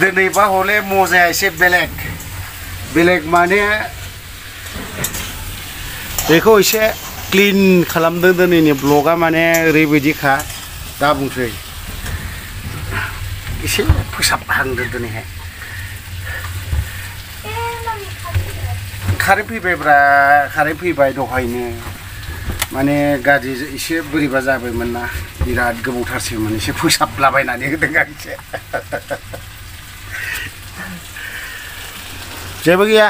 दिनैबा हले मजाया एसे बेलेग बेलेग माने बेखौ एसे क्लिन खालामदों दिनैनि ब्लगा माने ओरैबायदिखा दा बुंसै एसे फोसाबहांदों दिनैहाय खारै फैबायब्रा खारै फैबाय दहायनो। माने गाज्रि एसे बोरैबा जाबायमोन ना, बिराद गोबावथारसैमोन एसे फोसाबलाबायनानै होदों आं जेबो गैया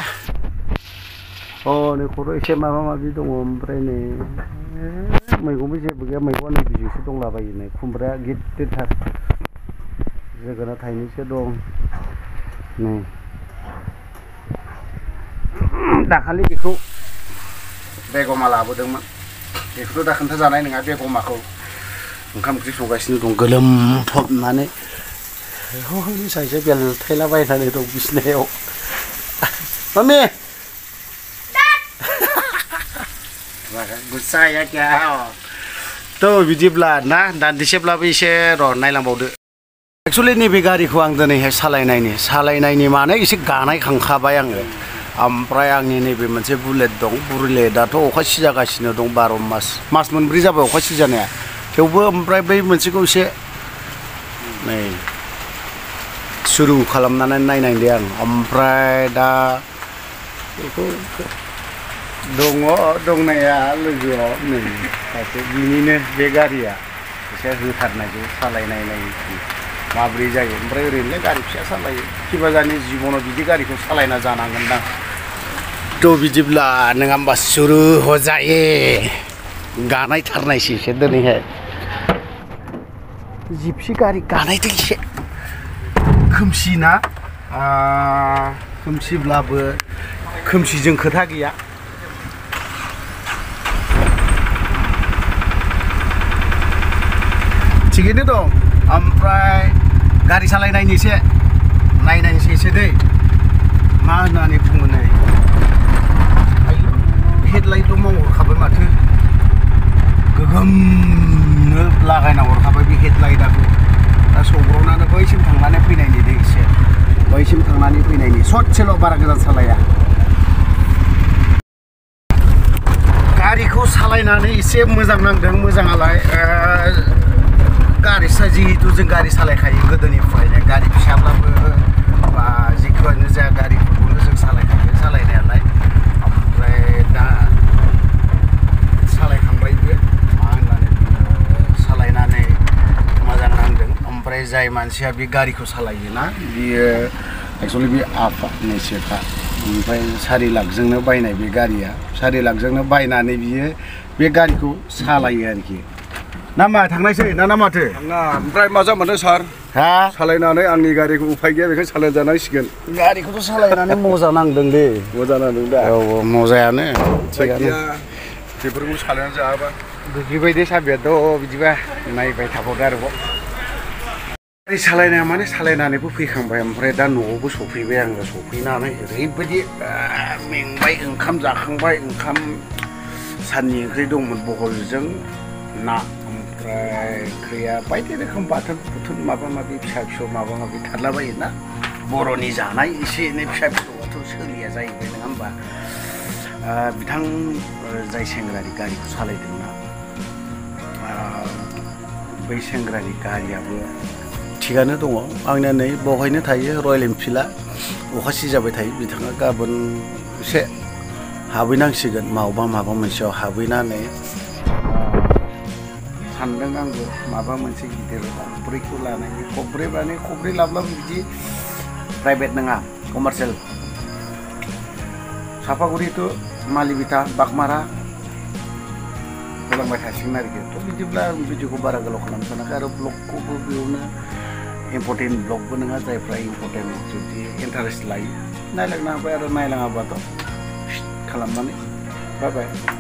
अ नै खर' एसे माबा माबि दङ ओमफ्राय नै मैगंबो जेबो गैया मैगंआ नै बिजौसो दंलाबायो नै खुमब्राया गिदिरथार जोगोनार थाइनैसो दं नै दाखालि बेखौ बेगमा लाबोदोंमोन बेखौथ' दा खोन्थाजानाय नङा बेगमाखौ ओंखाम ओंख्रि संगासिनो दं गोलोमफबनानै साइसे बेलथायलाबायनानै दं बिसिनायाव मम्मी गुस्सा या क्या थ' बिदिब्ला ना दान्दिसेब्लाबो एसे र' नायलांबावदो एक्सुवेलि नैबे गारिखौ आं दिनैहाय सालायनायनि सालायनायनि माने एसे गानाय खांखाबाय आङो ओमफ्राय आंनि नैबे मोनसे बुलेट दं बुलेटआथ' अखा सिजागासिनो दं बार' मास मास मोनब्रै जाबाय अखा सिजानाया थेवबो ओमफ्राय बै मोनसेखौ एसे नै सुरु खालामनानै नायनायदों आं। ओमफ्राय दा बेखौ दङ, दंनाया लोगोआव नै सासे। बिनिनो बे गारिया एसे होथारनायखौ सालायनाय नायनोसै माब्रै जायो? ओमफ्राय ओरैनोलाय गारि फिसा सालायो। किबाजानि जिबनाव बिदि गारिखौ सालायना जानांगोनदां थ' बिदिब्ला नोङा होमबा सुरु हजायो। गानायथारनायसैसो दिनैहाय। जिपसि गारि गानायदों खोमसि ना खोमसिब्लाबो खोमसिजों खोथा गैया थिगैनो दं ओमफ्राय गारि सालायनायनि एसे नायनायसै एसे दै मा होननानै बुङो नै बैसिम थांनानै फैनायनि ससेल' बारा गोजान सालाया। गारिखौ सालायनानै एसे मोजां नांदों, मोजाङालाय। गारि जिहेतु जों गारि सालायखायो गोदोनिफ्रायनो, गारि फिसाब्लाबो बा जिखुनु जाया गारिफोरखौनो जों सालायखायो सालायनायालाय ओमफ्राय दा सालायखांबायबो मा होननानै बुङो सालायनानै मोजां नांदों ओमफ्राय जाय मानसिया बे गारिखौ सालायोना? बियो एक्सुवेलि बे आफादनिसोखा ओमफ्राय सारि लाखजोंनो बायनाय बे गारिया। सारि लाखजोंनो बायनानै बियो बे गारिखौ सालायो आरोखि। ना मा थांनायसै ना ना माथो? ओमफ्राय मा जामारदों सार? हा? सालायनानै आंनि गारिखौ उफाय गैया बेखायनो सालायजानांसिगोन। गारिखौथ' सालायनानै मोजां नांदों दे? मोजां नांदों दा औ औ मोजायानो। थिगानो। बेफोरखौ सालायनानै जायाबा। बिबायदि साबियाथ' बिदिबा नायबाय थाबावदो आरोबाव। गारि सालायनाया माने सालायनानैबो फैखांबाय ओमफ्राय दा न'आवबो सफैबाय आङो सफैनानै ओरैबायदि मेंबाय ओंखाम जाखांबाय ओंखाम साननि ओंख्रि दंमोन बहलजों ना ओमफ्राय ओंख्रिया बायदि रोखोम बाथोन बुथोन माबा माबि फिसा फिसौ माबा माबि थारलाबायोना बर'नि जानाय एसे एनै फिसा फिसौआथ' सोलिया जाहैबाय नङा होमबा बिथां जाय सेंग्रानि गारिखौ सालायदोंना बै सेंग्रानि गारियाबो थिगानो दङ आंनिया नै बेवहायनो थायो रयेल एनफिल्डआ अखा सिजाबाय थायो बिथाङा गाबोन एसे हाबहैनांसिगोन मावबा माबा मोनसेयाव हाबहैनानै सानदों आंबो माबा मोनसे गिदिर खब्रैखौ लानायनि खब्रै माने खब्रै लाब्लाबो बिदि प्राइभेट नङा कमार्सियेल सापागुरि टु मालिबिटा बागमारा होलांबाय थासिगोन आरोखि थ' बिदिब्ला आं भिडिअखौ बारा गोलाव खालामनो सानाखै आरो ब्लगखौबो बेयावनो इम्परटेन्ट ब्लगबो नङा जायफ्रा इम्परटेन्ट जुदि इन्टारेस्ट लायो नायलांनो हाबाय आरो नायलाङाबाथ' खालामनानै बाय बाय